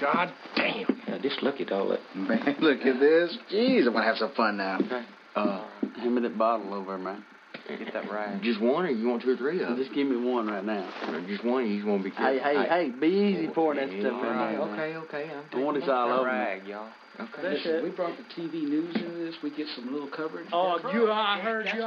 God damn. Now, just look at all that. Man, look at this. Jeez, I'm gonna have some fun now. Okay. Uh, Hand me that bottle over, man. Get that right. just one, or you want two or three of them? Just give me one right now. Just one. You just want to be careful. hey, hey, hey! be easy oh, pouring that stuff in there. Okay, okay. I'm want taking it all over. rag, y'all. Okay. That's we brought the TV news into this. We get some little coverage. Oh, you, I heard you.